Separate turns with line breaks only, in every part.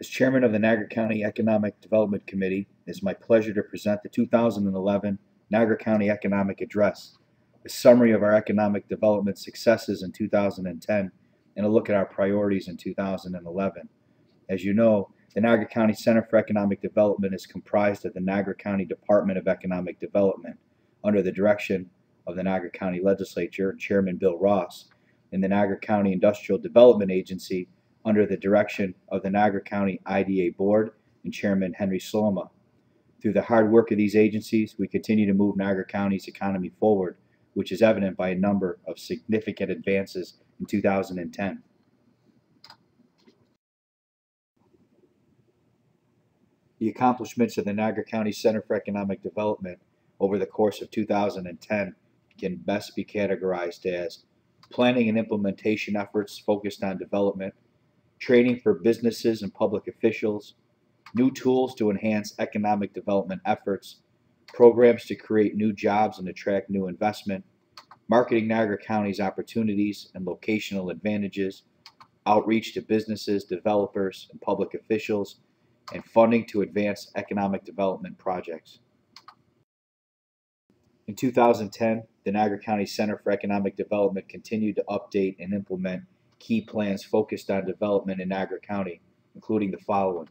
As chairman of the Niagara County Economic Development Committee, it is my pleasure to present the 2011 Niagara County Economic Address, a summary of our economic development successes in 2010, and a look at our priorities in 2011. As you know, the Niagara County Center for Economic Development is comprised of the Niagara County Department of Economic Development under the direction of the Niagara County Legislature, Chairman Bill Ross, and the Niagara County Industrial Development Agency under the direction of the Niagara County IDA Board and Chairman Henry Sloma. Through the hard work of these agencies, we continue to move Niagara County's economy forward, which is evident by a number of significant advances in 2010. The accomplishments of the Niagara County Center for Economic Development over the course of 2010 can best be categorized as planning and implementation efforts focused on development, training for businesses and public officials, new tools to enhance economic development efforts, programs to create new jobs and attract new investment, marketing Niagara County's opportunities and locational advantages, outreach to businesses, developers, and public officials, and funding to advance economic development projects. In 2010, the Niagara County Center for Economic Development continued to update and implement key plans focused on development in Niagara County, including the following.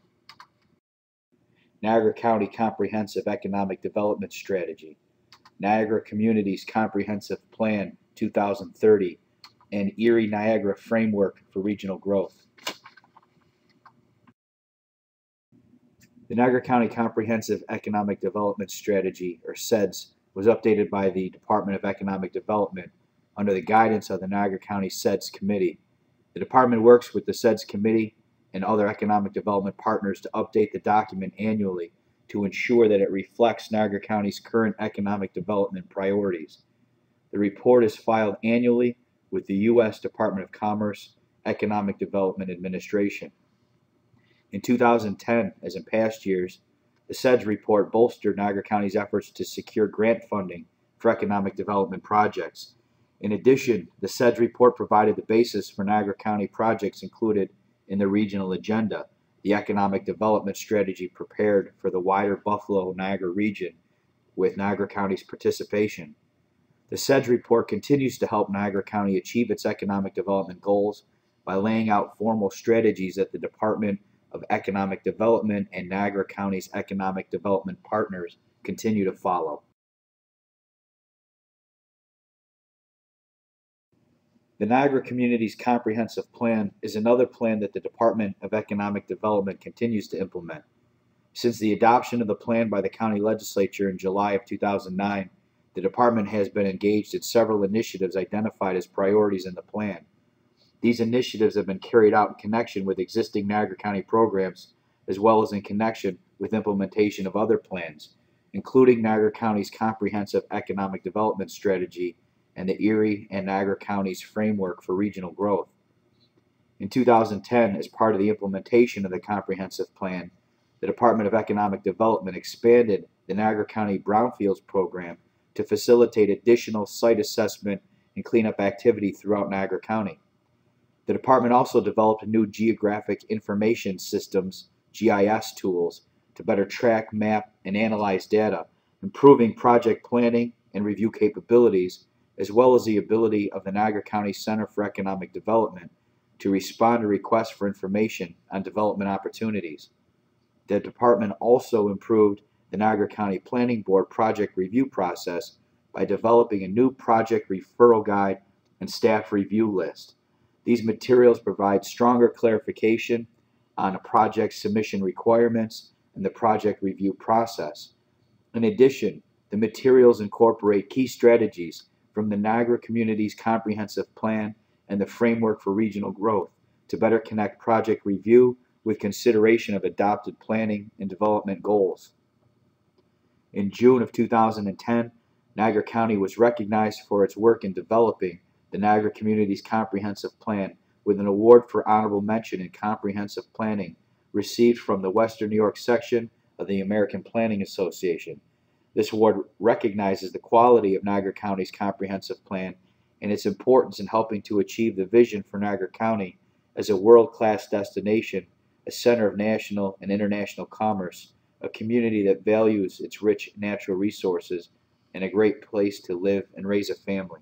Niagara County Comprehensive Economic Development Strategy, Niagara Communities Comprehensive Plan 2030, and Erie Niagara Framework for Regional Growth. The Niagara County Comprehensive Economic Development Strategy, or CEDS, was updated by the Department of Economic Development under the guidance of the Niagara County CEDS Committee. The department works with the CEDS Committee and other economic development partners to update the document annually to ensure that it reflects Niagara County's current economic development priorities. The report is filed annually with the U.S. Department of Commerce Economic Development Administration. In 2010, as in past years, the CEDS report bolstered Niagara County's efforts to secure grant funding for economic development projects. In addition, the CEDS report provided the basis for Niagara County projects included in the regional agenda, the economic development strategy prepared for the wider Buffalo Niagara region with Niagara County's participation. The CEDS report continues to help Niagara County achieve its economic development goals by laying out formal strategies that the Department of Economic Development and Niagara County's economic development partners continue to follow. The Niagara Community's Comprehensive Plan is another plan that the Department of Economic Development continues to implement. Since the adoption of the plan by the county legislature in July of 2009, the department has been engaged in several initiatives identified as priorities in the plan. These initiatives have been carried out in connection with existing Niagara County programs as well as in connection with implementation of other plans, including Niagara County's Comprehensive Economic Development Strategy and the Erie and Niagara counties Framework for Regional Growth. In 2010, as part of the implementation of the Comprehensive Plan, the Department of Economic Development expanded the Niagara County Brownfields Program to facilitate additional site assessment and cleanup activity throughout Niagara County. The department also developed new geographic information systems, GIS tools, to better track, map, and analyze data, improving project planning and review capabilities, as well as the ability of the Niagara County Center for Economic Development to respond to requests for information on development opportunities. The department also improved the Niagara County Planning Board project review process by developing a new project referral guide and staff review list. These materials provide stronger clarification on a project submission requirements and the project review process. In addition, the materials incorporate key strategies from the Niagara Community's Comprehensive Plan and the Framework for Regional Growth to better connect project review with consideration of adopted planning and development goals. In June of 2010, Niagara County was recognized for its work in developing the Niagara Community's Comprehensive Plan with an award for honorable mention in comprehensive planning received from the Western New York section of the American Planning Association. This award recognizes the quality of Niagara County's comprehensive plan and its importance in helping to achieve the vision for Niagara County as a world-class destination a center of national and international commerce, a community that values its rich natural resources, and a great place to live and raise a family.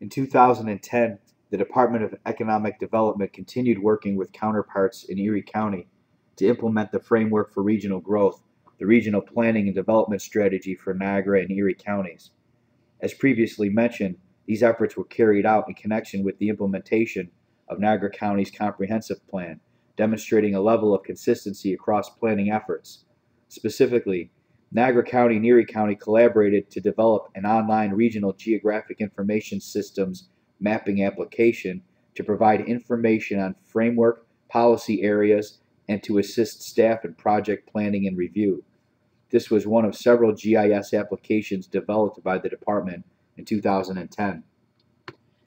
In 2010, the Department of Economic Development continued working with counterparts in Erie County to implement the Framework for Regional Growth, the regional planning and development strategy for Niagara and Erie counties. As previously mentioned, these efforts were carried out in connection with the implementation of Niagara County's comprehensive plan, demonstrating a level of consistency across planning efforts. Specifically, Niagara County and Erie County collaborated to develop an online regional geographic information systems mapping application to provide information on framework, policy areas, and to assist staff in project planning and review. This was one of several GIS applications developed by the department in 2010.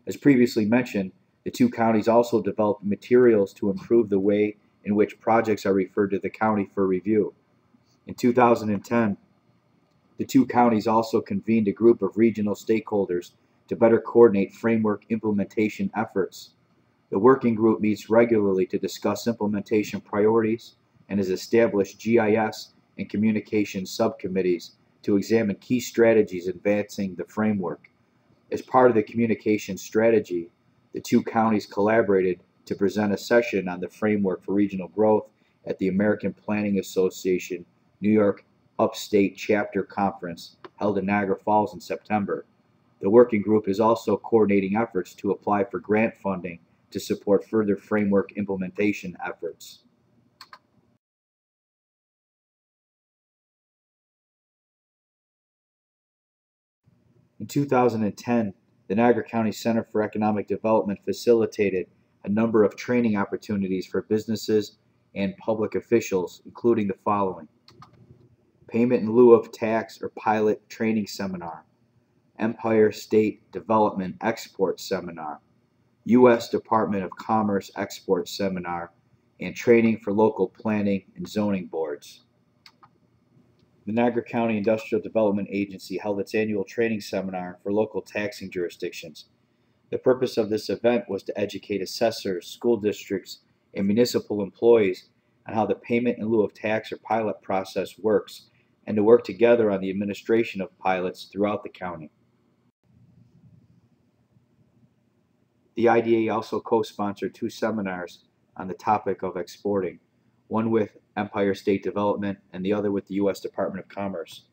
As previously mentioned, the two counties also developed materials to improve the way in which projects are referred to the county for review. In 2010, the two counties also convened a group of regional stakeholders to better coordinate framework implementation efforts. The working group meets regularly to discuss implementation priorities and has established GIS and communications subcommittees to examine key strategies advancing the framework. As part of the communication strategy, the two counties collaborated to present a session on the framework for regional growth at the American Planning Association New York Upstate Chapter Conference held in Niagara Falls in September. The working group is also coordinating efforts to apply for grant funding to support further framework implementation efforts. In 2010, the Niagara County Center for Economic Development facilitated a number of training opportunities for businesses and public officials, including the following Payment in lieu of tax or pilot training seminar, Empire State Development Export Seminar, U.S. Department of Commerce Export Seminar, and training for local planning and zoning boards. The Niagara County Industrial Development Agency held its annual training seminar for local taxing jurisdictions. The purpose of this event was to educate assessors, school districts, and municipal employees on how the payment in lieu of tax or pilot process works and to work together on the administration of pilots throughout the county. The IDA also co-sponsored two seminars on the topic of exporting, one with Empire State Development and the other with the U.S. Department of Commerce.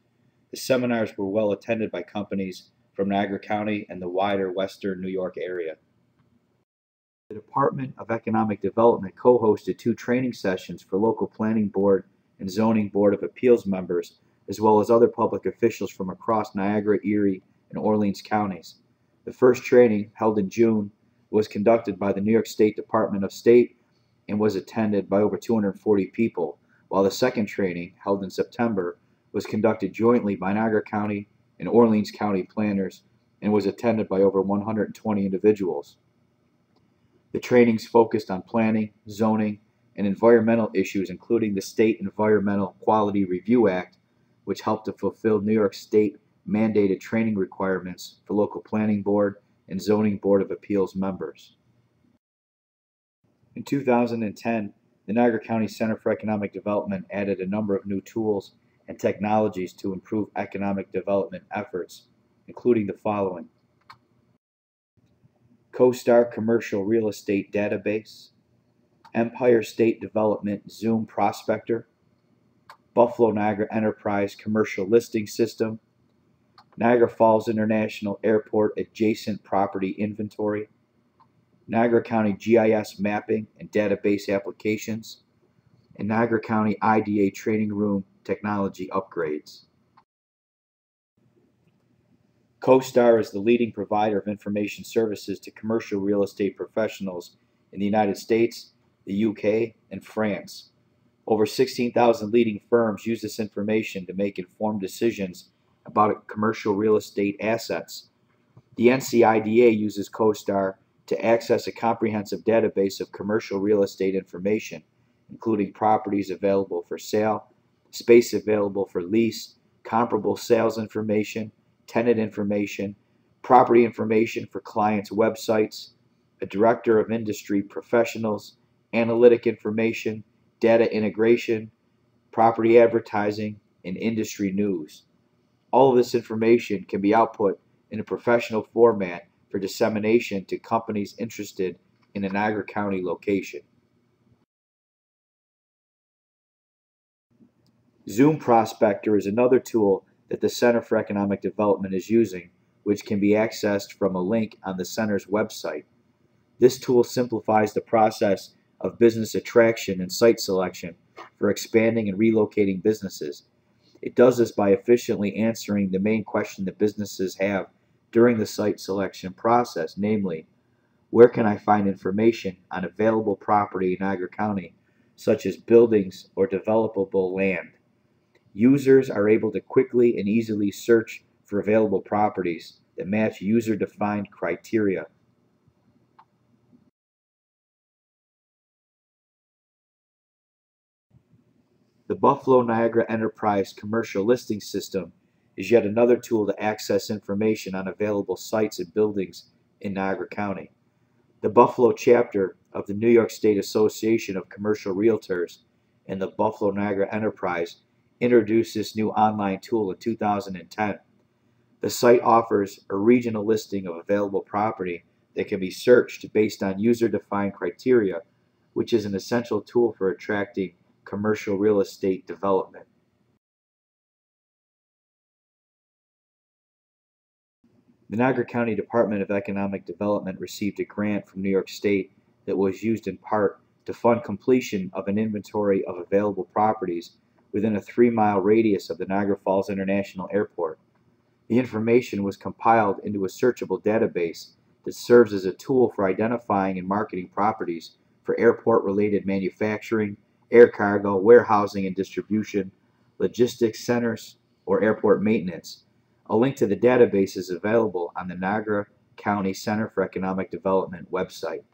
The seminars were well attended by companies from Niagara County and the wider western New York area. The Department of Economic Development co-hosted two training sessions for local planning board and zoning board of appeals members, as well as other public officials from across Niagara, Erie, and Orleans counties. The first training, held in June, was conducted by the New York State Department of State and was attended by over 240 people, while the second training, held in September, was conducted jointly by Niagara County and Orleans County planners and was attended by over 120 individuals. The trainings focused on planning, zoning, and environmental issues, including the State Environmental Quality Review Act, which helped to fulfill New York State mandated training requirements for local planning board and Zoning Board of Appeals members. In 2010, the Niagara County Center for Economic Development added a number of new tools and technologies to improve economic development efforts, including the following CoStar Commercial Real Estate Database, Empire State Development Zoom Prospector, Buffalo Niagara Enterprise Commercial Listing System, Niagara Falls International Airport Adjacent Property Inventory, Niagara County GIS Mapping and Database Applications, and Niagara County IDA Training Room Technology Upgrades. CoStar is the leading provider of information services to commercial real estate professionals in the United States, the UK, and France. Over 16,000 leading firms use this information to make informed decisions about commercial real estate assets. The NCIDA uses CoStar to access a comprehensive database of commercial real estate information, including properties available for sale, space available for lease, comparable sales information, tenant information, property information for clients' websites, a director of industry professionals, analytic information, data integration, property advertising, and industry news. All of this information can be output in a professional format for dissemination to companies interested in a Niagara County location. Zoom Prospector is another tool that the Center for Economic Development is using, which can be accessed from a link on the Center's website. This tool simplifies the process of business attraction and site selection for expanding and relocating businesses. It does this by efficiently answering the main question that businesses have during the site selection process, namely, where can I find information on available property in Niagara County, such as buildings or developable land? Users are able to quickly and easily search for available properties that match user-defined criteria. The Buffalo Niagara Enterprise Commercial Listing System is yet another tool to access information on available sites and buildings in Niagara County. The Buffalo chapter of the New York State Association of Commercial Realtors and the Buffalo Niagara Enterprise introduced this new online tool in 2010. The site offers a regional listing of available property that can be searched based on user-defined criteria, which is an essential tool for attracting commercial real estate development. The Niagara County Department of Economic Development received a grant from New York State that was used in part to fund completion of an inventory of available properties within a three mile radius of the Niagara Falls International Airport. The information was compiled into a searchable database that serves as a tool for identifying and marketing properties for airport related manufacturing, air cargo, warehousing and distribution, logistics centers, or airport maintenance. A link to the database is available on the Niagara County Center for Economic Development website.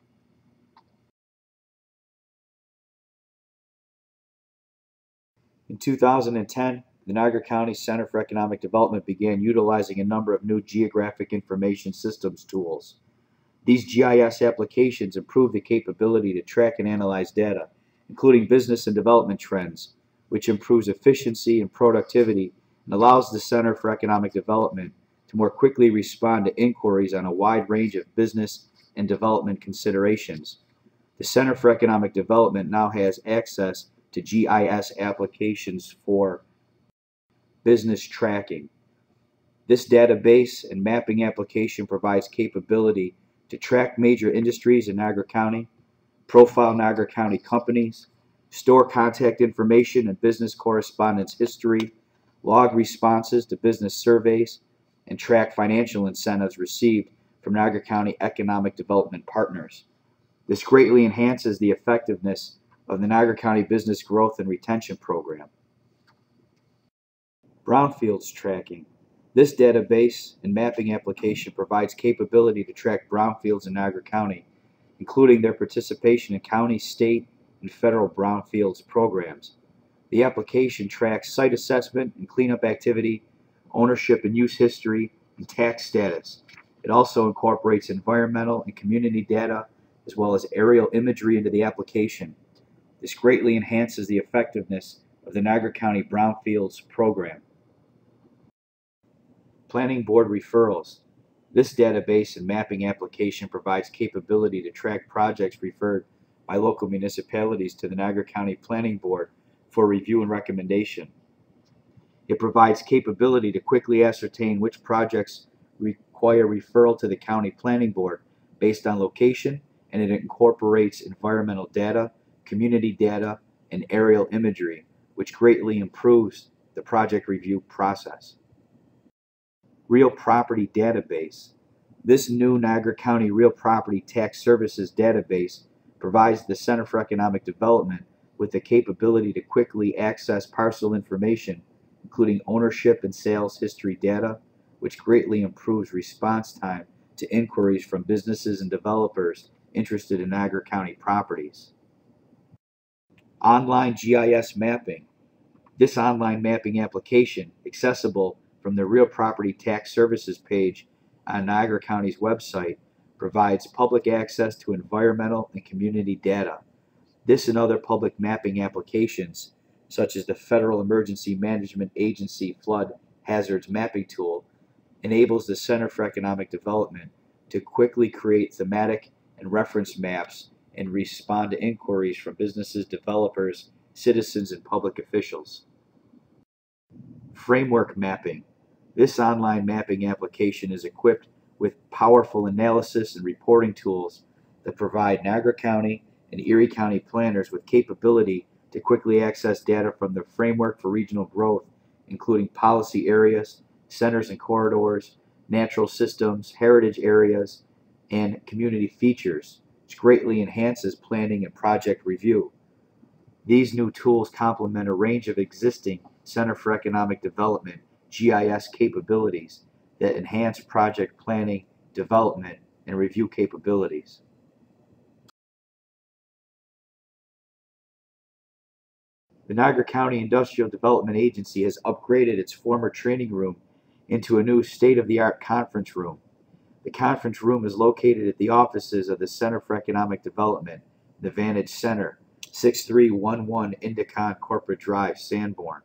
In 2010, the Niagara County Center for Economic Development began utilizing a number of new geographic information systems tools. These GIS applications improve the capability to track and analyze data, including business and development trends, which improves efficiency and productivity and allows the Center for Economic Development to more quickly respond to inquiries on a wide range of business and development considerations. The Center for Economic Development now has access to GIS applications for business tracking. This database and mapping application provides capability to track major industries in Niagara County, profile Niagara County companies, store contact information and business correspondence history, log responses to business surveys, and track financial incentives received from Niagara County economic development partners. This greatly enhances the effectiveness of the Niagara County Business Growth and Retention Program. Brownfields tracking. This database and mapping application provides capability to track brownfields in Niagara County, including their participation in county, state, and federal brownfields programs. The application tracks site assessment and cleanup activity, ownership and use history, and tax status. It also incorporates environmental and community data as well as aerial imagery into the application. This greatly enhances the effectiveness of the Niagara County Brownfields program. Planning Board referrals. This database and mapping application provides capability to track projects referred by local municipalities to the Niagara County Planning Board for review and recommendation. It provides capability to quickly ascertain which projects require referral to the County Planning Board based on location, and it incorporates environmental data, community data, and aerial imagery, which greatly improves the project review process. Real Property Database. This new Niagara County Real Property Tax Services database provides the Center for Economic Development with the capability to quickly access parcel information, including ownership and sales history data, which greatly improves response time to inquiries from businesses and developers interested in Niagara County properties. Online GIS mapping. This online mapping application, accessible from the Real Property Tax Services page on Niagara County's website provides public access to environmental and community data. This and other public mapping applications, such as the Federal Emergency Management Agency Flood Hazards Mapping Tool, enables the Center for Economic Development to quickly create thematic and reference maps and respond to inquiries from businesses, developers, citizens, and public officials. Framework mapping. This online mapping application is equipped with powerful analysis and reporting tools that provide Niagara County and Erie County planners with capability to quickly access data from the framework for regional growth, including policy areas, centers and corridors, natural systems, heritage areas, and community features, which greatly enhances planning and project review. These new tools complement a range of existing Center for Economic Development GIS capabilities that enhance project planning, development, and review capabilities. The Niagara County Industrial Development Agency has upgraded its former training room into a new state-of-the-art conference room. The conference room is located at the offices of the Center for Economic Development, the Vantage Center, 6311 Inducon Corporate Drive, Sanborn.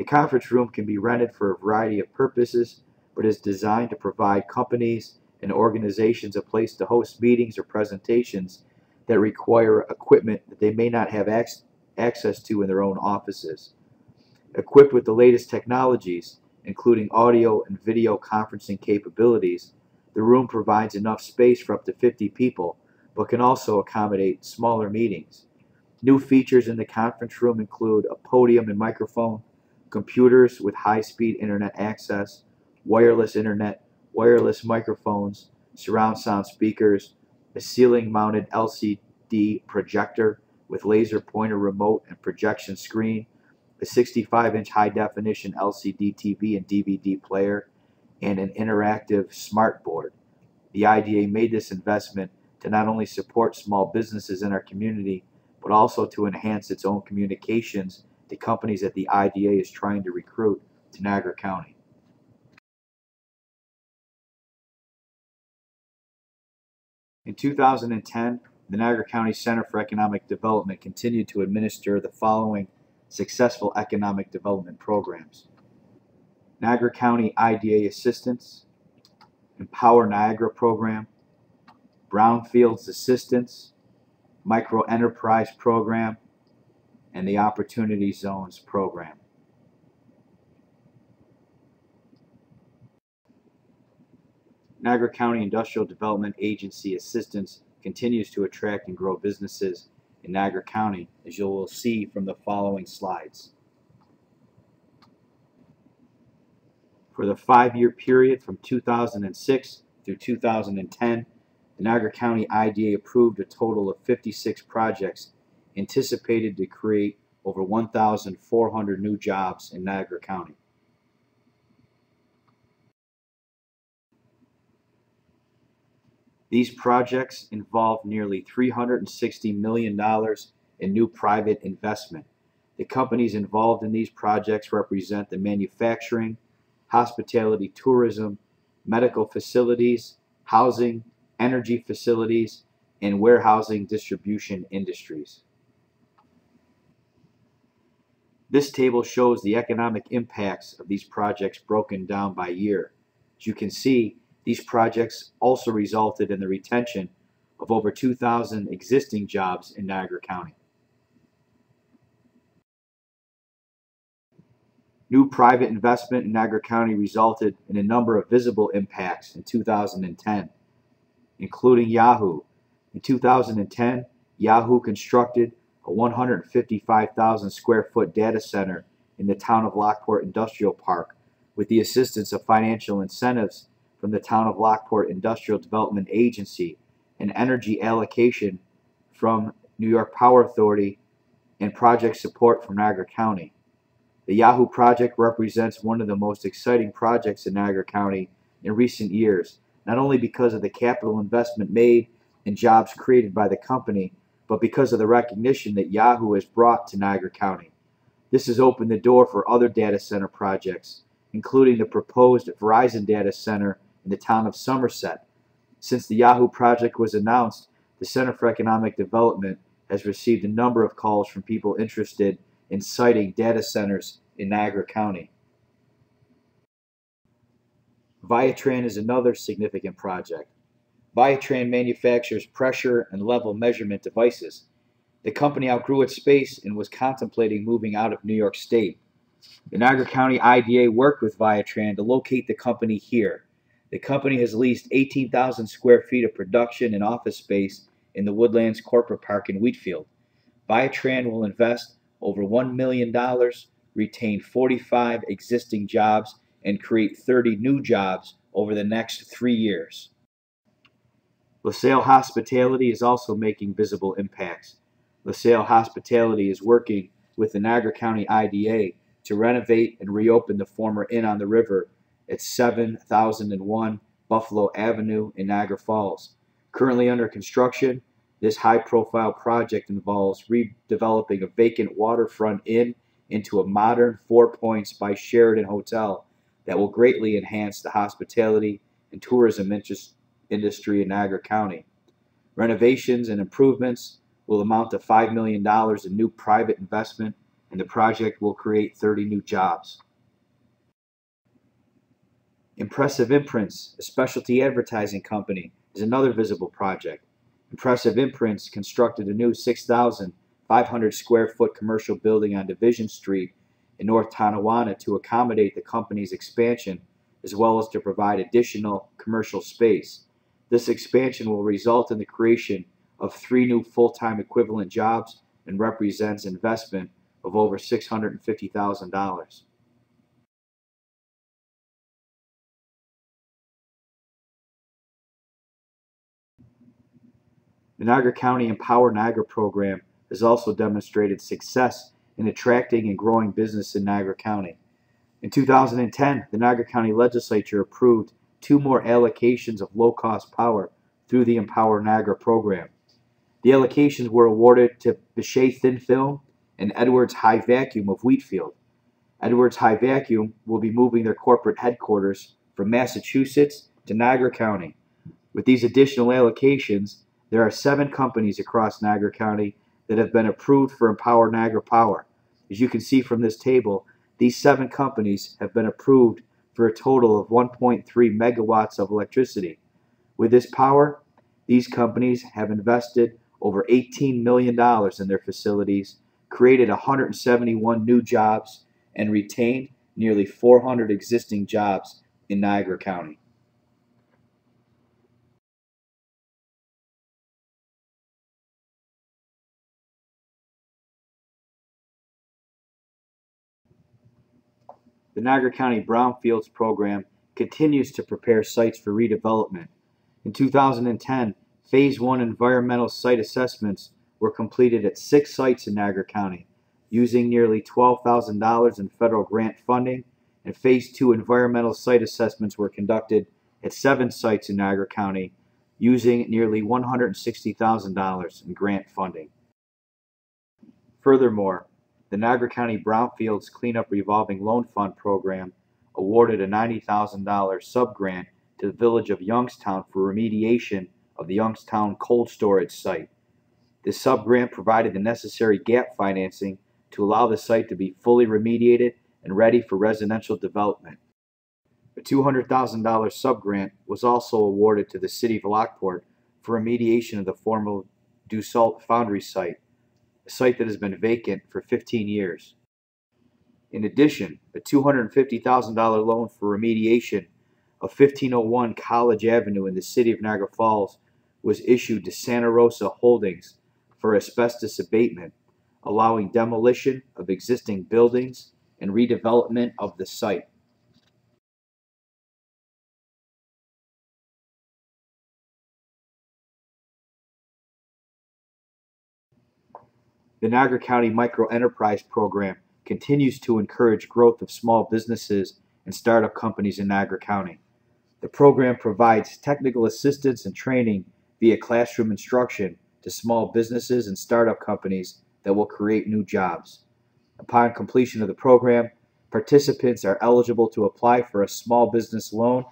The conference room can be rented for a variety of purposes, but is designed to provide companies and organizations a place to host meetings or presentations that require equipment that they may not have ac access to in their own offices. Equipped with the latest technologies, including audio and video conferencing capabilities, the room provides enough space for up to 50 people, but can also accommodate smaller meetings. New features in the conference room include a podium and microphone, computers with high-speed internet access, wireless internet, wireless microphones, surround sound speakers, a ceiling-mounted LCD projector with laser pointer remote and projection screen, a 65-inch high-definition LCD TV and DVD player, and an interactive smart board. The IDA made this investment to not only support small businesses in our community, but also to enhance its own communications to companies that the IDA is trying to recruit to Niagara County. In 2010, the Niagara County Center for Economic Development continued to administer the following successful economic development programs. Niagara County IDA Assistance, Empower Niagara Program, Brownfields Assistance, Micro Enterprise Program, and the Opportunity Zones Program. Niagara County Industrial Development Agency assistance continues to attract and grow businesses in Niagara County, as you will see from the following slides. For the five-year period from 2006 through 2010, the Niagara County IDA approved a total of 56 projects anticipated to create over 1,400 new jobs in Niagara County. These projects involve nearly $360 million in new private investment. The companies involved in these projects represent the manufacturing, hospitality, tourism, medical facilities, housing, energy facilities, and warehousing distribution industries. This table shows the economic impacts of these projects broken down by year. As you can see, these projects also resulted in the retention of over 2,000 existing jobs in Niagara County. New private investment in Niagara County resulted in a number of visible impacts in 2010, including Yahoo. In 2010, Yahoo constructed a 155,000 square foot data center in the town of Lockport Industrial Park with the assistance of financial incentives from the Town of Lockport Industrial Development Agency and energy allocation from New York Power Authority and project support from Niagara County. The Yahoo project represents one of the most exciting projects in Niagara County in recent years, not only because of the capital investment made and jobs created by the company, but because of the recognition that Yahoo has brought to Niagara County. This has opened the door for other data center projects, including the proposed Verizon data center in the town of Somerset. Since the Yahoo project was announced, the Center for Economic Development has received a number of calls from people interested in siting data centers in Niagara County. Viatran is another significant project. Viatran manufactures pressure and level measurement devices. The company outgrew its space and was contemplating moving out of New York State. The Niagara County IDA worked with Viatran to locate the company here. The company has leased 18,000 square feet of production and office space in the Woodlands Corporate Park in Wheatfield. Viatran will invest over $1 million, retain 45 existing jobs, and create 30 new jobs over the next three years. LaSalle Hospitality is also making visible impacts. LaSalle Hospitality is working with the Niagara County IDA to renovate and reopen the former Inn on the River at 7001 Buffalo Avenue in Niagara Falls. Currently under construction, this high profile project involves redeveloping a vacant waterfront inn into a modern Four Points by Sheraton hotel that will greatly enhance the hospitality and tourism interest, industry in Niagara County. Renovations and improvements will amount to $5 million in new private investment, and the project will create 30 new jobs. Impressive Imprints, a specialty advertising company, is another visible project. Impressive Imprints constructed a new 6,500 square foot commercial building on Division Street in North Tonawanda to accommodate the company's expansion as well as to provide additional commercial space. This expansion will result in the creation of three new full-time equivalent jobs and represents investment of over $650,000. The Niagara County Empower Niagara program has also demonstrated success in attracting and growing business in Niagara County. In 2010, the Niagara County Legislature approved two more allocations of low-cost power through the Empower Niagara program. The allocations were awarded to Bechet Thin Film and Edwards High Vacuum of Wheatfield. Edwards High Vacuum will be moving their corporate headquarters from Massachusetts to Niagara County. With these additional allocations, there are seven companies across Niagara County that have been approved for Empower Niagara Power. As you can see from this table, these seven companies have been approved for a total of 1.3 megawatts of electricity. With this power, these companies have invested over $18 million in their facilities, created 171 new jobs, and retained nearly 400 existing jobs in Niagara County. The Niagara County Brownfields program continues to prepare sites for redevelopment. In 2010, Phase 1 environmental site assessments were completed at six sites in Niagara County using nearly $12,000 in federal grant funding, and Phase 2 environmental site assessments were conducted at seven sites in Niagara County using nearly $160,000 in grant funding. Furthermore, the Niagara County Brownfields Cleanup Revolving Loan Fund program awarded a $90,000 subgrant to the village of Youngstown for remediation of the Youngstown cold storage site. This subgrant provided the necessary gap financing to allow the site to be fully remediated and ready for residential development. A $200,000 subgrant was also awarded to the City of Lockport for remediation of the former Dussault foundry site site that has been vacant for 15 years. In addition, a $250,000 loan for remediation of 1501 College Avenue in the city of Niagara Falls was issued to Santa Rosa Holdings for asbestos abatement, allowing demolition of existing buildings and redevelopment of the site. The Niagara County Micro Enterprise Program continues to encourage growth of small businesses and startup companies in Niagara County. The program provides technical assistance and training via classroom instruction to small businesses and startup companies that will create new jobs. Upon completion of the program, participants are eligible to apply for a small business loan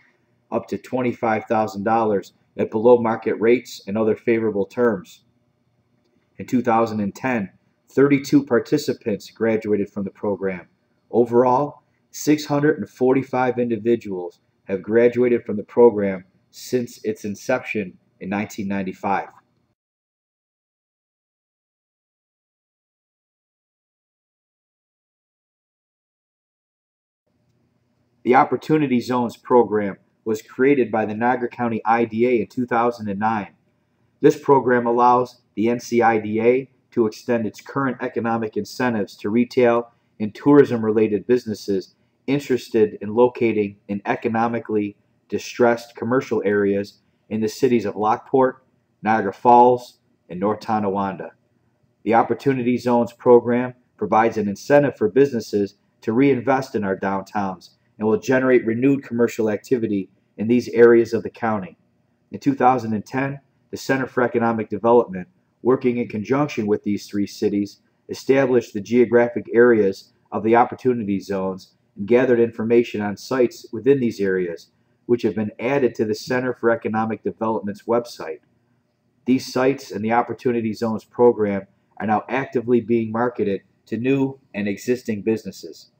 up to $25,000 at below market rates and other favorable terms. In 2010, 32 participants graduated from the program. Overall, 645 individuals have graduated from the program since its inception in 1995. The Opportunity Zones program was created by the Niagara County IDA in 2009. This program allows the NCIDA to extend its current economic incentives to retail and tourism related businesses interested in locating in economically distressed commercial areas in the cities of Lockport, Niagara Falls, and North Tonawanda. The Opportunity Zones program provides an incentive for businesses to reinvest in our downtowns and will generate renewed commercial activity in these areas of the county. In 2010, the Center for Economic Development, working in conjunction with these three cities, established the geographic areas of the opportunity zones and gathered information on sites within these areas, which have been added to the Center for Economic Development's website. These sites and the Opportunity Zones program are now actively being marketed to new and existing businesses.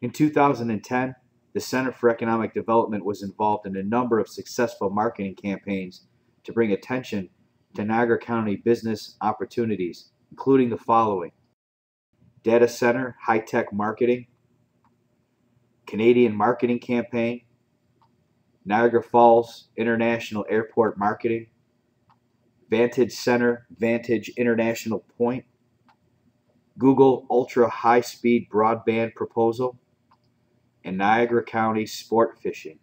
In 2010, the Center for Economic Development was involved in a number of successful marketing campaigns to bring attention to Niagara County business opportunities, including the following. Data Center High Tech Marketing, Canadian Marketing Campaign, Niagara Falls International Airport Marketing, Vantage Center Vantage International Point, Google Ultra High Speed Broadband Proposal, and Niagara County sport fishing.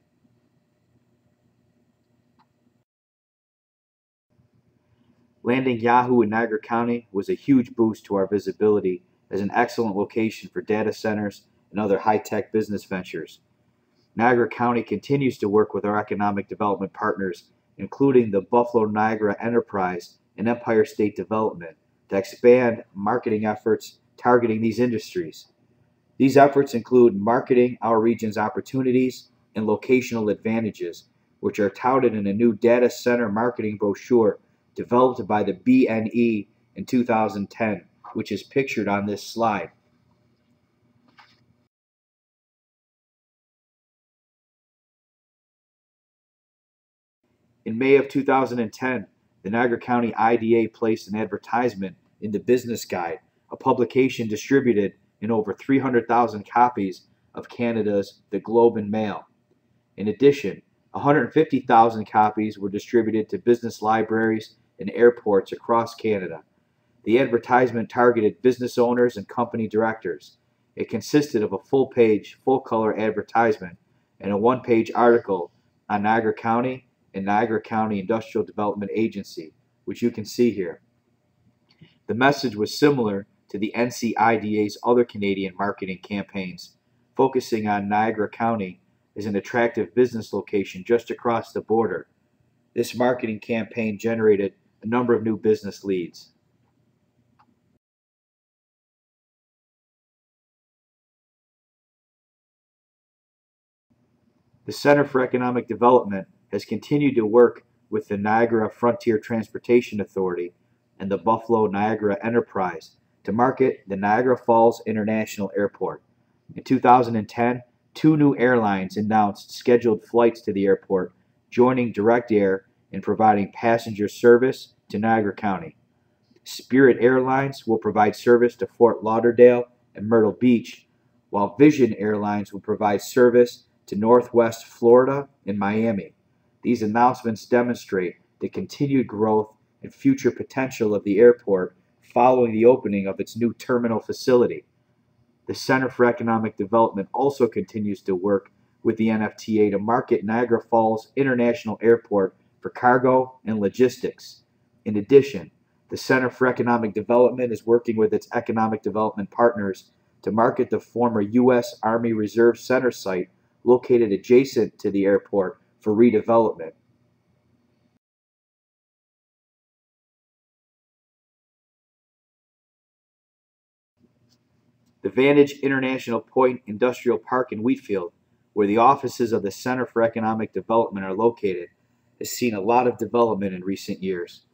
Landing Yahoo in Niagara County was a huge boost to our visibility as an excellent location for data centers and other high-tech business ventures. Niagara County continues to work with our economic development partners, including the Buffalo Niagara Enterprise and Empire State Development, to expand marketing efforts targeting these industries. These efforts include marketing our region's opportunities and locational advantages, which are touted in a new data center marketing brochure developed by the BNE in 2010, which is pictured on this slide. In May of 2010, the Niagara County IDA placed an advertisement in the Business Guide, a publication distributed in over 300,000 copies of Canada's The Globe and Mail. In addition, 150,000 copies were distributed to business libraries and airports across Canada. The advertisement targeted business owners and company directors. It consisted of a full page, full color advertisement and a one page article on Niagara County and Niagara County Industrial Development Agency, which you can see here. The message was similar to the NCIDA's other Canadian marketing campaigns, focusing on Niagara County as an attractive business location just across the border. This marketing campaign generated a number of new business leads. The Center for Economic Development has continued to work with the Niagara Frontier Transportation Authority and the Buffalo Niagara Enterprise to market the Niagara Falls International Airport. In 2010, two new airlines announced scheduled flights to the airport, joining Direct Air in providing passenger service to Niagara County. Spirit Airlines will provide service to Fort Lauderdale and Myrtle Beach, while Vision Airlines will provide service to Northwest Florida and Miami. These announcements demonstrate the continued growth and future potential of the airport following the opening of its new terminal facility. The Center for Economic Development also continues to work with the NFTA to market Niagara Falls International Airport for cargo and logistics. In addition, the Center for Economic Development is working with its economic development partners to market the former U.S. Army Reserve Center site located adjacent to the airport for redevelopment. The Vantage International Point Industrial Park in Wheatfield, where the offices of the Center for Economic Development are located, has seen a lot of development in recent years.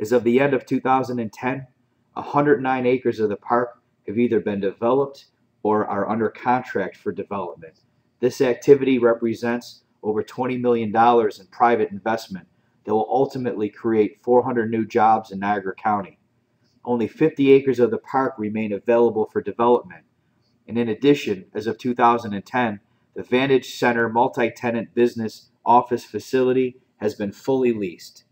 As of the end of 2010, 109 acres of the park have either been developed or are under contract for development. This activity represents over $20 million in private investment that will ultimately create 400 new jobs in Niagara County. Only 50 acres of the park remain available for development. And in addition, as of 2010, the Vantage Center multi tenant business office facility has been fully leased.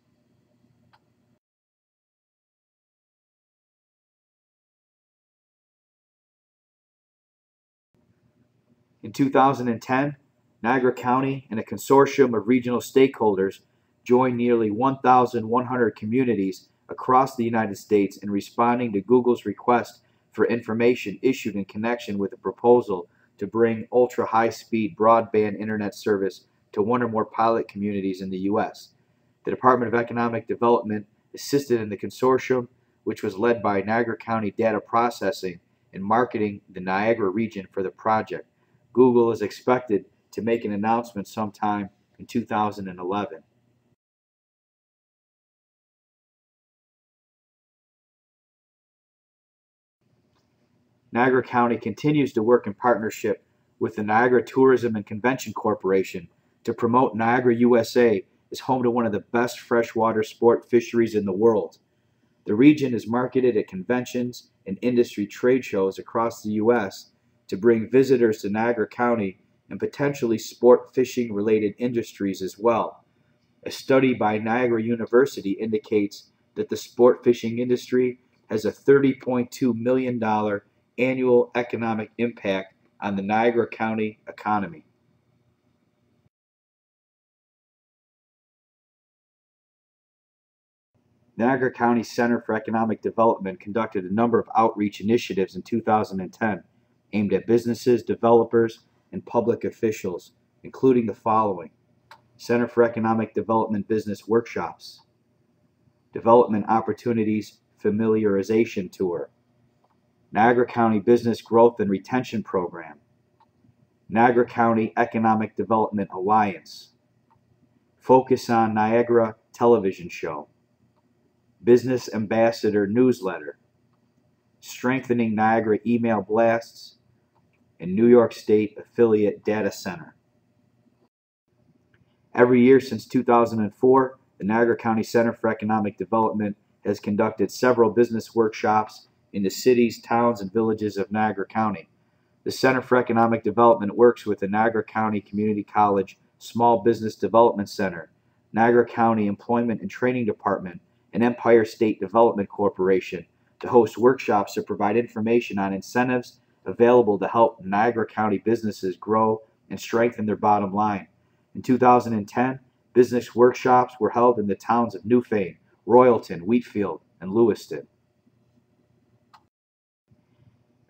In 2010, Niagara County and a consortium of regional stakeholders joined nearly 1,100 communities across the United States in responding to Google's request for information issued in connection with a proposal to bring ultra high speed broadband internet service to one or more pilot communities in the U.S. The Department of Economic Development assisted in the consortium, which was led by Niagara County Data Processing and marketing the Niagara region for the project. Google is expected to make an announcement sometime in 2011. Niagara County continues to work in partnership with the Niagara Tourism and Convention Corporation to promote Niagara USA as home to one of the best freshwater sport fisheries in the world. The region is marketed at conventions and industry trade shows across the U.S to bring visitors to Niagara County and potentially sport fishing related industries as well. A study by Niagara University indicates that the sport fishing industry has a $30.2 million annual economic impact on the Niagara County economy. Niagara County Center for Economic Development conducted a number of outreach initiatives in 2010 aimed at businesses, developers, and public officials, including the following. Center for Economic Development Business Workshops, Development Opportunities Familiarization Tour, Niagara County Business Growth and Retention Program, Niagara County Economic Development Alliance, Focus on Niagara Television Show, Business Ambassador Newsletter, Strengthening Niagara Email Blasts, and New York State Affiliate Data Center. Every year since 2004, the Niagara County Center for Economic Development has conducted several business workshops in the cities, towns, and villages of Niagara County. The Center for Economic Development works with the Niagara County Community College Small Business Development Center, Niagara County Employment and Training Department, and Empire State Development Corporation to host workshops to provide information on incentives available to help Niagara County businesses grow and strengthen their bottom line. In 2010, business workshops were held in the towns of Newfane, Royalton, Wheatfield, and Lewiston.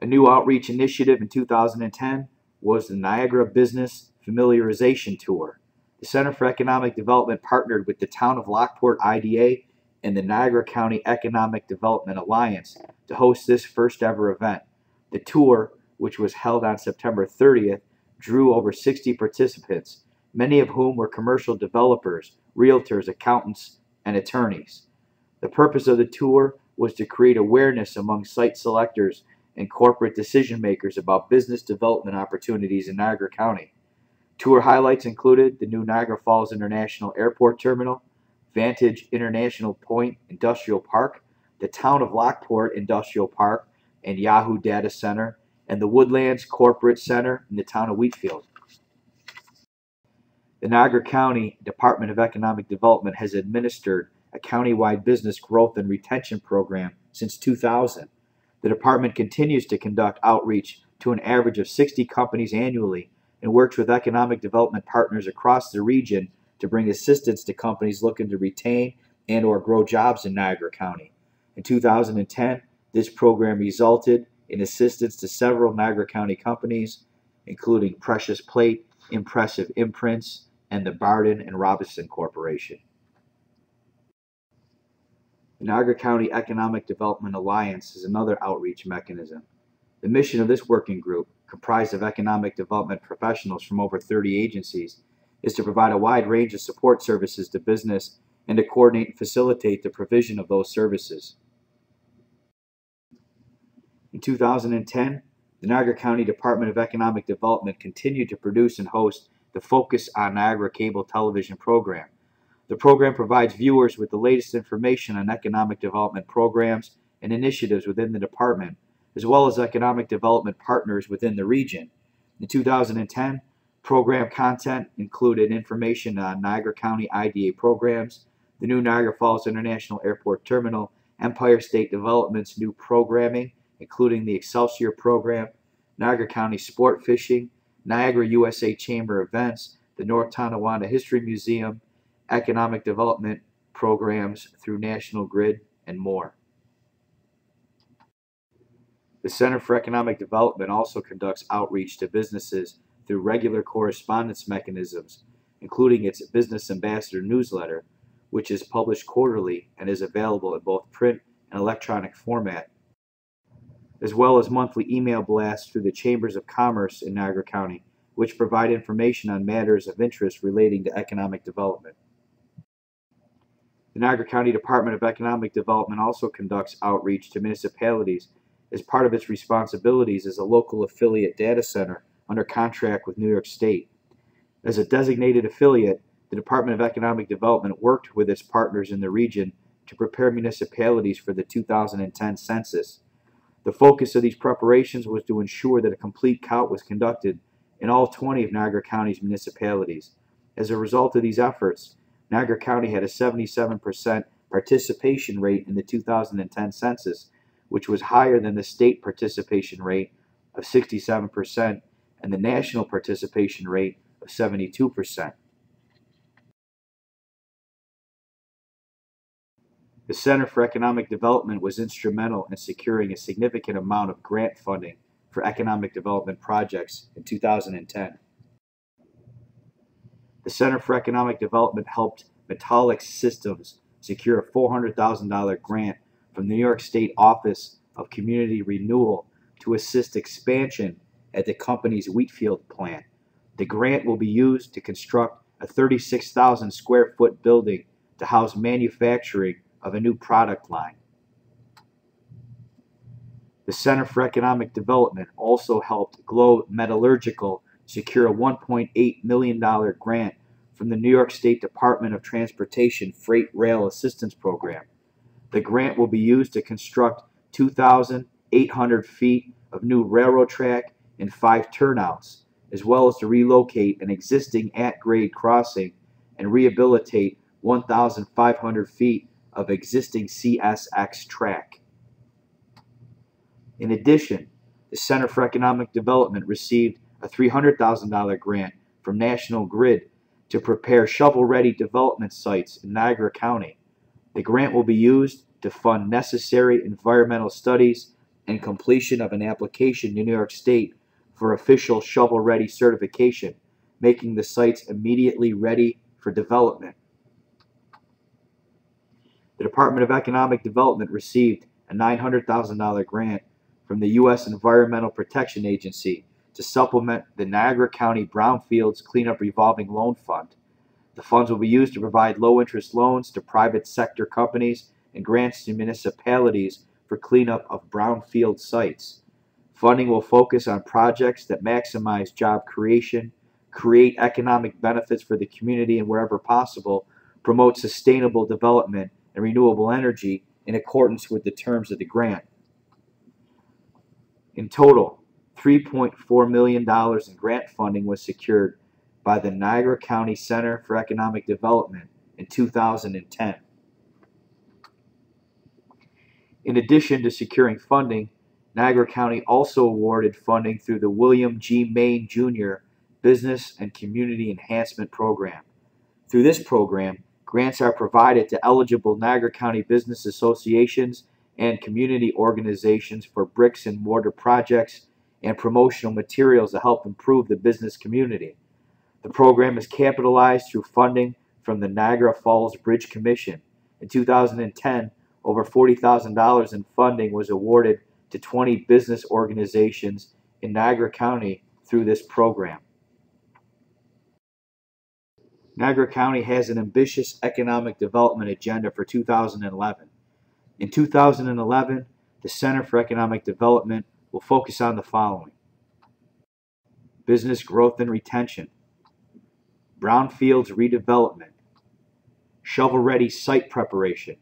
A new outreach initiative in 2010 was the Niagara Business Familiarization Tour. The Center for Economic Development partnered with the Town of Lockport IDA and the Niagara County Economic Development Alliance to host this first ever event. The tour, which was held on September 30th, drew over 60 participants, many of whom were commercial developers, realtors, accountants, and attorneys. The purpose of the tour was to create awareness among site selectors and corporate decision makers about business development opportunities in Niagara County. Tour highlights included the new Niagara Falls International Airport Terminal, Vantage International Point Industrial Park, the Town of Lockport Industrial Park, and Yahoo Data Center, and the Woodlands Corporate Center in the town of Wheatfield. The Niagara County Department of Economic Development has administered a countywide business growth and retention program since 2000. The department continues to conduct outreach to an average of 60 companies annually and works with economic development partners across the region to bring assistance to companies looking to retain and or grow jobs in Niagara County. In 2010, this program resulted in assistance to several Niagara County companies, including Precious Plate, Impressive Imprints, and the Barden and Robinson Corporation. The Niagara County Economic Development Alliance is another outreach mechanism. The mission of this working group, comprised of economic development professionals from over 30 agencies, is to provide a wide range of support services to business and to coordinate and facilitate the provision of those services. In 2010, the Niagara County Department of Economic Development continued to produce and host the Focus on Niagara cable television program. The program provides viewers with the latest information on economic development programs and initiatives within the department, as well as economic development partners within the region. In 2010, program content included information on Niagara County IDA programs, the new Niagara Falls International Airport Terminal, Empire State Development's new programming, including the Excelsior program, Niagara County Sport Fishing, Niagara USA Chamber events, the North Tonawanda History Museum, economic development programs through National Grid, and more. The Center for Economic Development also conducts outreach to businesses through regular correspondence mechanisms, including its Business Ambassador newsletter, which is published quarterly and is available in both print and electronic format, as well as monthly email blasts through the Chambers of Commerce in Niagara County, which provide information on matters of interest relating to economic development. The Niagara County Department of Economic Development also conducts outreach to municipalities as part of its responsibilities as a local affiliate data center under contract with New York State. As a designated affiliate, the Department of Economic Development worked with its partners in the region to prepare municipalities for the 2010 census. The focus of these preparations was to ensure that a complete count was conducted in all 20 of Niagara County's municipalities. As a result of these efforts, Niagara County had a 77% participation rate in the 2010 census, which was higher than the state participation rate of 67% and the national participation rate of 72%. The Center for Economic Development was instrumental in securing a significant amount of grant funding for economic development projects in 2010. The Center for Economic Development helped Metaullics Systems secure a $400,000 grant from the New York State Office of Community Renewal to assist expansion at the company's Wheatfield plant. The grant will be used to construct a 36,000 square foot building to house manufacturing of a new product line. The Center for Economic Development also helped Globe Metallurgical secure a $1.8 million grant from the New York State Department of Transportation Freight Rail Assistance Program. The grant will be used to construct 2,800 feet of new railroad track and five turnouts, as well as to relocate an existing at-grade crossing and rehabilitate 1,500 feet of existing CSX track. In addition, the Center for Economic Development received a $300,000 grant from National Grid to prepare shovel-ready development sites in Niagara County. The grant will be used to fund necessary environmental studies and completion of an application to New York State for official shovel-ready certification, making the sites immediately ready for development. The Department of Economic Development received a $900,000 grant from the U.S. Environmental Protection Agency to supplement the Niagara County Brownfields Cleanup Revolving Loan Fund. The funds will be used to provide low interest loans to private sector companies and grants to municipalities for cleanup of brownfield sites. Funding will focus on projects that maximize job creation, create economic benefits for the community, and wherever possible, promote sustainable development and renewable energy in accordance with the terms of the grant. In total, $3.4 million in grant funding was secured by the Niagara County Center for Economic Development in 2010. In addition to securing funding, Niagara County also awarded funding through the William G. Main Jr. Business and Community Enhancement Program. Through this program, Grants are provided to eligible Niagara County business associations and community organizations for bricks and mortar projects and promotional materials to help improve the business community. The program is capitalized through funding from the Niagara Falls Bridge Commission. In 2010, over $40,000 in funding was awarded to 20 business organizations in Niagara County through this program. Niagara County has an ambitious economic development agenda for 2011. In 2011, the Center for Economic Development will focus on the following. Business growth and retention, brownfields redevelopment, shovel ready site preparation,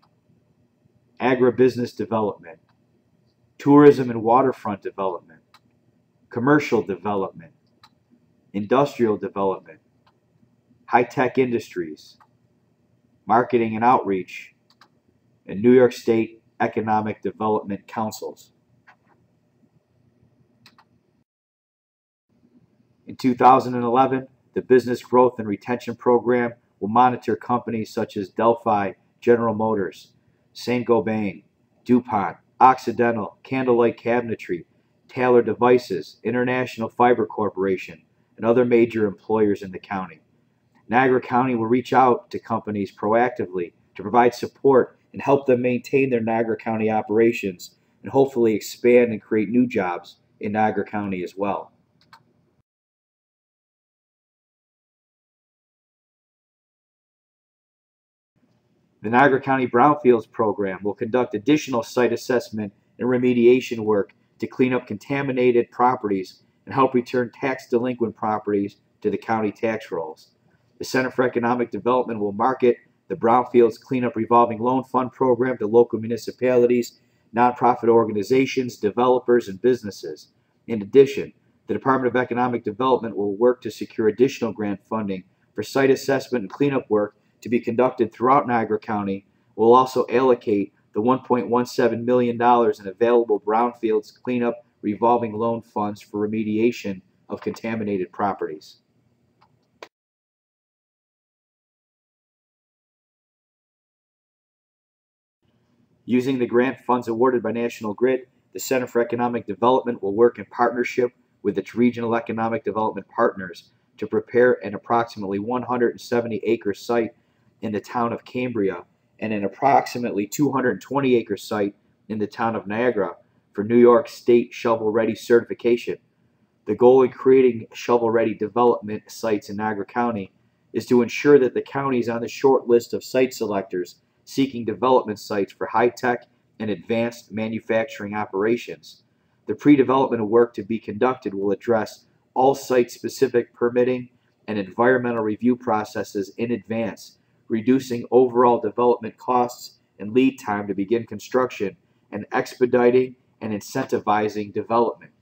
agribusiness development, tourism and waterfront development, commercial development, industrial development, high tech industries, marketing and outreach, and New York State Economic Development Councils. In 2011, the Business Growth and Retention Program will monitor companies such as Delphi, General Motors, Saint Gobain, DuPont, Occidental, Candlelight Cabinetry, Taylor Devices, International Fiber Corporation, and other major employers in the county. Niagara County will reach out to companies proactively to provide support and help them maintain their Niagara County operations and hopefully expand and create new jobs in Niagara County as well. The Niagara County Brownfields Program will conduct additional site assessment and remediation work to clean up contaminated properties and help return tax delinquent properties to the county tax rolls. The Center for Economic Development will market the Brownfields Cleanup Revolving Loan Fund program to local municipalities, nonprofit organizations, developers, and businesses. In addition, the Department of Economic Development will work to secure additional grant funding for site assessment and cleanup work to be conducted throughout Niagara County. Will also allocate the $1.17 million in available brownfields cleanup revolving loan funds for remediation of contaminated properties. Using the grant funds awarded by National Grid, the Center for Economic Development will work in partnership with its regional economic development partners to prepare an approximately 170 acre site in the town of Cambria and an approximately 220 acre site in the town of Niagara for New York State shovel ready certification. The goal in creating shovel ready development sites in Niagara County is to ensure that the county is on the short list of site selectors seeking development sites for high-tech and advanced manufacturing operations. The pre-development work to be conducted will address all site-specific permitting and environmental review processes in advance, reducing overall development costs and lead time to begin construction and expediting and incentivizing development.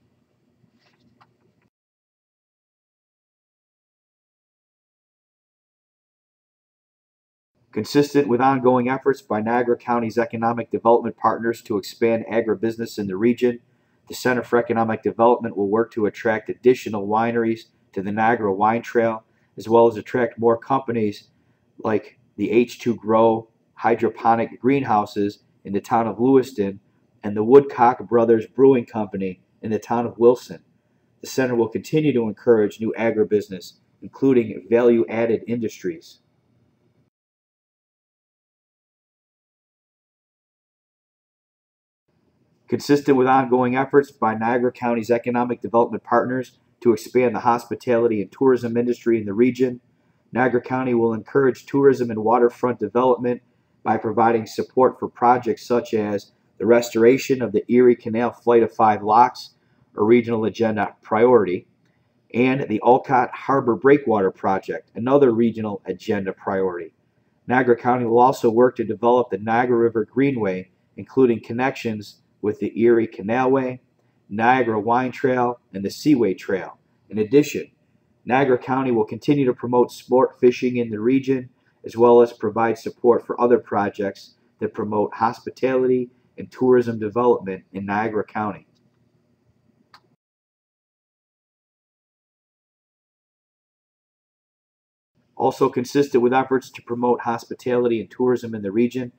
Consistent with ongoing efforts by Niagara County's economic development partners to expand agribusiness in the region, the Center for Economic Development will work to attract additional wineries to the Niagara Wine Trail, as well as attract more companies like the H2 Grow hydroponic greenhouses in the town of Lewiston and the Woodcock Brothers Brewing Company in the town of Wilson. The center will continue to encourage new agribusiness, including value added industries. Consistent with ongoing efforts by Niagara County's economic development partners to expand the hospitality and tourism industry in the region, Niagara County will encourage tourism and waterfront development by providing support for projects such as the restoration of the Erie Canal Flight of Five Locks, a regional agenda priority, and the Olcott Harbor Breakwater Project, another regional agenda priority. Niagara County will also work to develop the Niagara River Greenway, including connections with the Erie Canalway, Niagara Wine Trail, and the Seaway Trail. In addition, Niagara County will continue to promote sport fishing in the region, as well as provide support for other projects that promote hospitality and tourism development in Niagara County. Also consistent with efforts to promote hospitality and tourism in the region,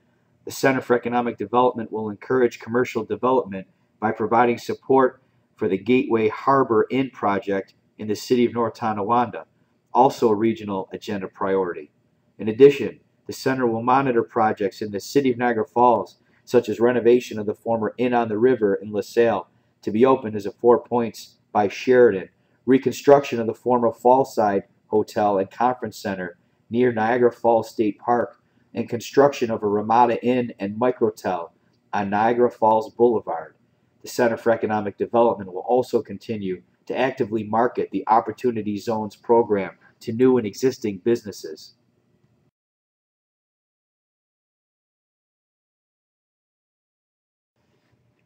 the Center for Economic Development will encourage commercial development by providing support for the Gateway Harbor Inn project in the city of North Tonawanda, also a regional agenda priority. In addition, the center will monitor projects in the city of Niagara Falls such as renovation of the former Inn on the River in LaSalle to be opened as a Four Points by Sheraton, reconstruction of the former Fallside Hotel and Conference Center near Niagara Falls State Park, and construction of a Ramada Inn and Microtel on Niagara Falls Boulevard. The Center for Economic Development will also continue to actively market the Opportunity Zones program to new and existing businesses.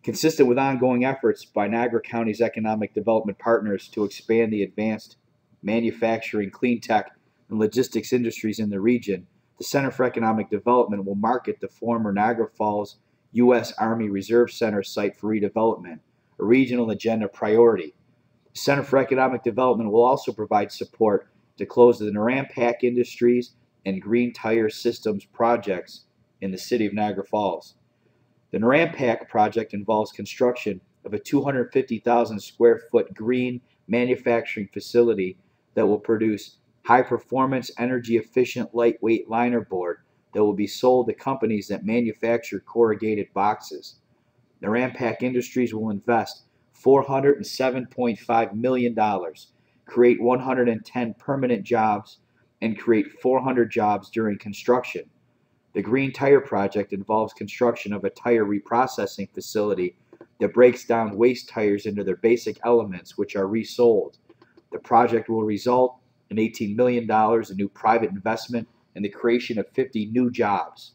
Consistent with ongoing efforts by Niagara County's economic development partners to expand the advanced manufacturing, clean tech, and logistics industries in the region, the Center for Economic Development will market the former Niagara Falls U.S. Army Reserve Center site for redevelopment, a regional agenda priority. The Center for Economic Development will also provide support to close the Norampac Industries and Green Tire Systems projects in the city of Niagara Falls. The Norampac project involves construction of a 250,000 square foot green manufacturing facility that will produce high performance, energy efficient, lightweight liner board that will be sold to companies that manufacture corrugated boxes. Norampac Industries will invest $407.5 million, create 110 permanent jobs, and create 400 jobs during construction. The Green Tire Project involves construction of a tire reprocessing facility that breaks down waste tires into their basic elements, which are resold. The project will result in $18 million in new private investment and the creation of 50 new jobs.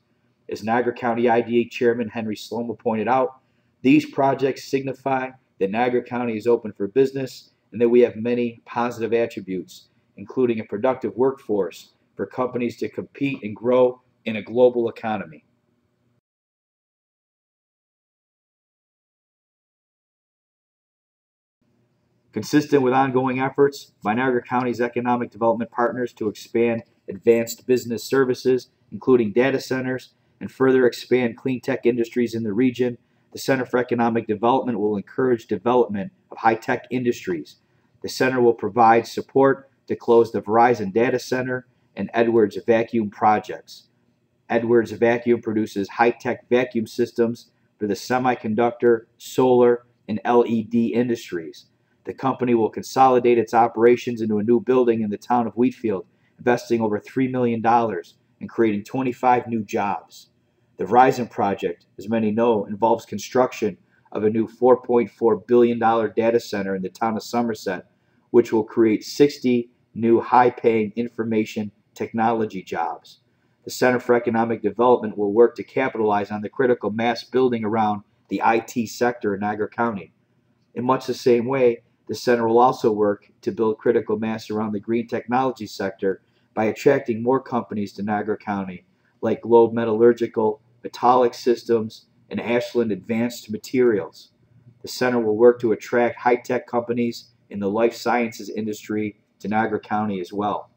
As Niagara County IDA Chairman Henry Sloma pointed out, these projects signify that Niagara County is open for business and that we have many positive attributes, including a productive workforce for companies to compete and grow in a global economy. Consistent with ongoing efforts by Niagara County's economic development partners to expand advanced business services, including data centers, and further expand clean tech industries in the region, the Center for Economic Development will encourage development of high tech industries. The center will provide support to close the Verizon data center and Edwards vacuum projects. Edwards Vacuum produces high tech vacuum systems for the semiconductor, solar, and LED industries. The company will consolidate its operations into a new building in the town of Wheatfield, investing over $3 million and creating 25 new jobs. The Verizon project, as many know, involves construction of a new $4.4 billion data center in the town of Somerset, which will create 60 new high paying information technology jobs. The Center for Economic Development will work to capitalize on the critical mass building around the IT sector in Niagara County. In much the same way, the center will also work to build critical mass around the green technology sector by attracting more companies to Niagara County, like Globe Metallurgical, Metaullics Systems, and Ashland Advanced Materials. The center will work to attract high tech companies in the life sciences industry to Niagara County as well.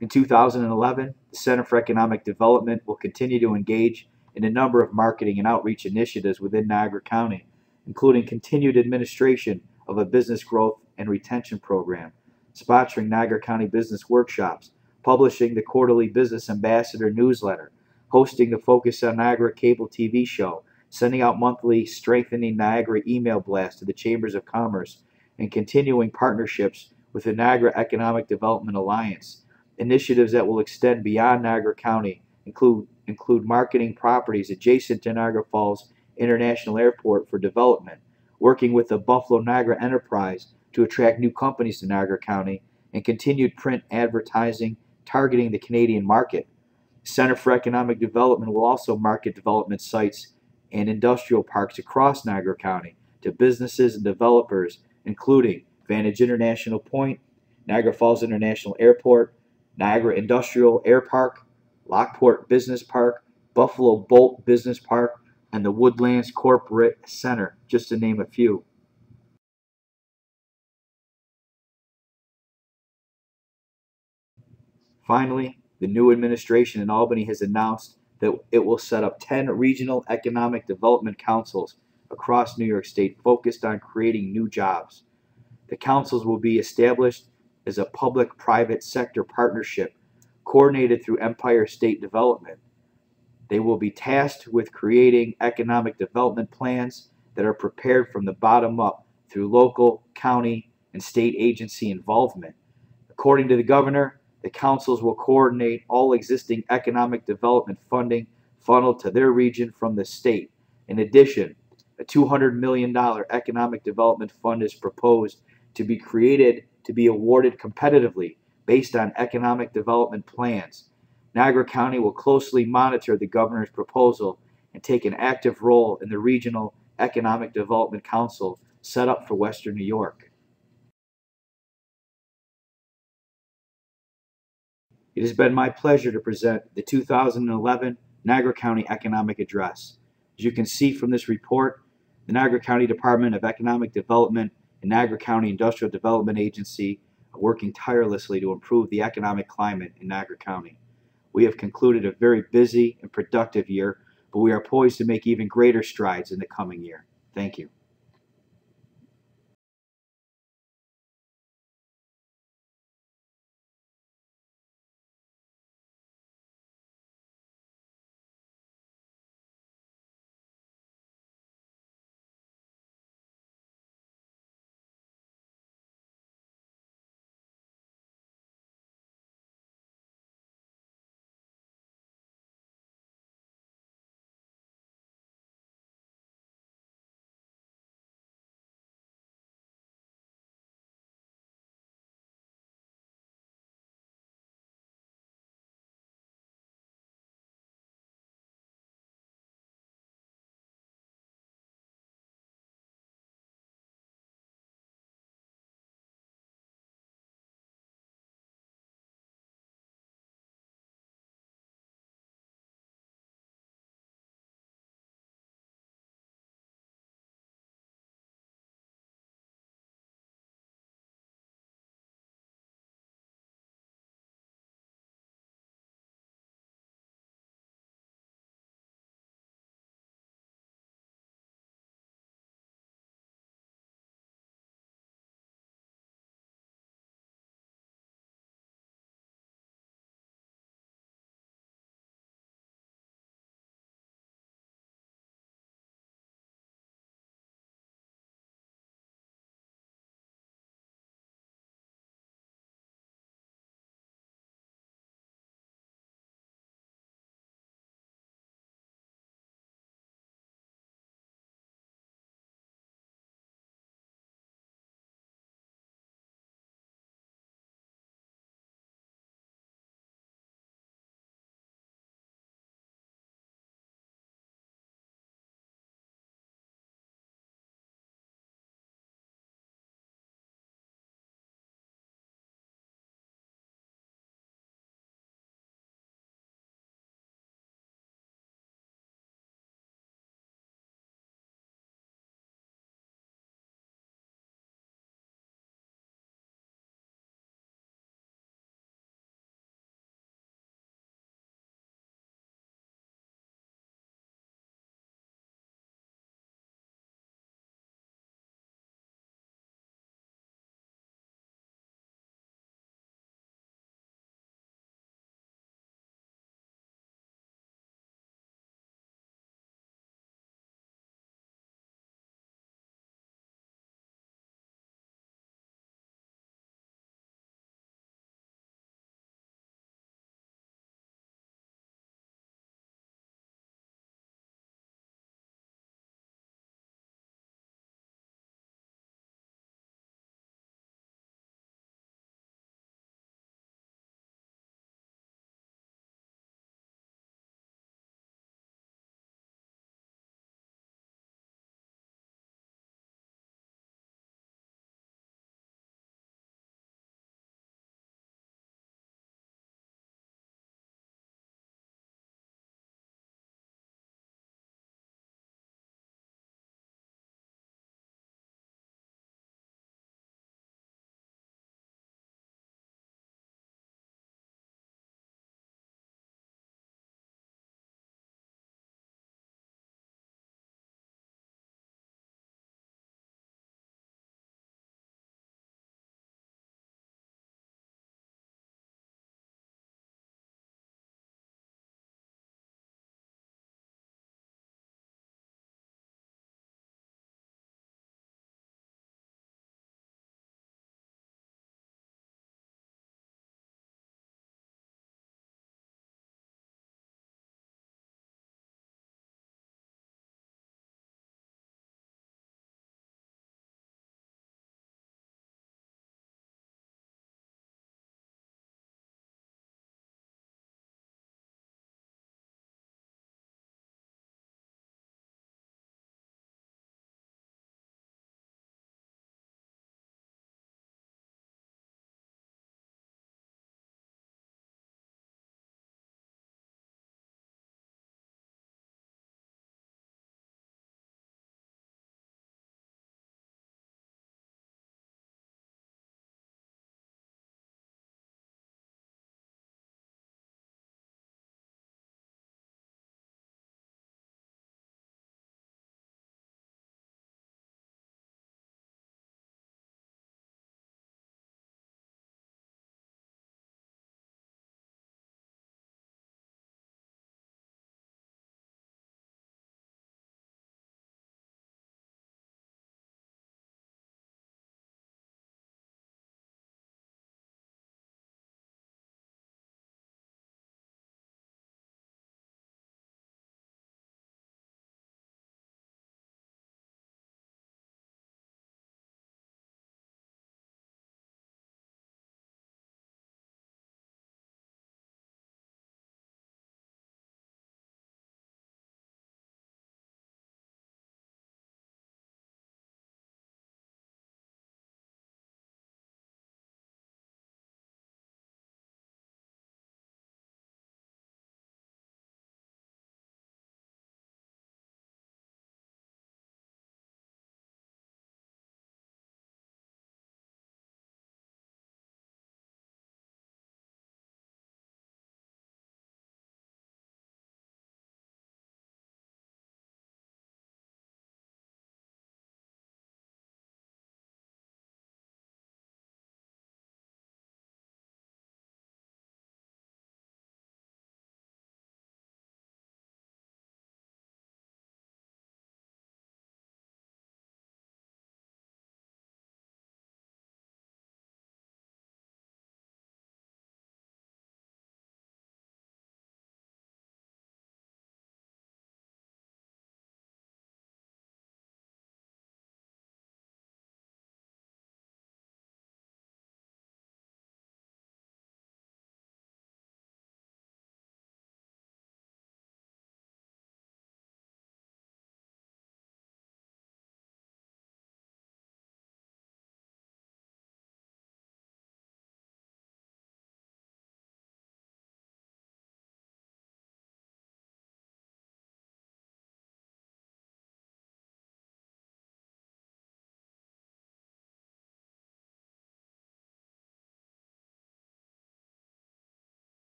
In 2011, the Center for Economic Development will continue to engage in a number of marketing and outreach initiatives within Niagara County, including continued administration of a business growth and retention program, sponsoring Niagara County business workshops, publishing the quarterly Business Ambassador newsletter, hosting the Focus on Niagara cable TV show, sending out monthly Strengthening Niagara email blasts to the Chambers of Commerce, and continuing partnerships with the Niagara Economic Development Alliance. Initiatives that will extend beyond Niagara County include include marketing properties adjacent to Niagara Falls International Airport for development, working with the Buffalo Niagara Enterprise to attract new companies to Niagara County, and continued print advertising targeting the Canadian market. Center for Economic Development will also market development sites and industrial parks across Niagara County to businesses and developers, including Vantage International Point, Niagara Falls International Airport, Niagara Industrial Air Park, Lockport Business Park, Buffalo Bolt Business Park, and the Woodlands Corporate Center, just to name a few. Finally, the new administration in Albany has announced that it will set up 10 regional economic development councils across New York State focused on creating new jobs. The councils will be established as a public private sector partnership coordinated through Empire State Development. They will be tasked with creating economic development plans that are prepared from the bottom up through local, county, and state agency involvement. According to the governor, the councils will coordinate all existing economic development funding funneled to their region from the state. In addition, a $200 million economic development fund is proposed to be created to be awarded competitively based on economic development plans. Niagara County will closely monitor the governor's proposal and take an active role in the Regional Economic Development Council set up for Western New York. It has been my pleasure to present the 2011 Niagara County Economic Address. As you can see from this report, the Niagara County Department of Economic Development and Niagara County Industrial Development Agency are working tirelessly to improve the economic climate in Niagara County. We have concluded a very busy and productive year, but we are poised to make even greater strides in the coming year. Thank you.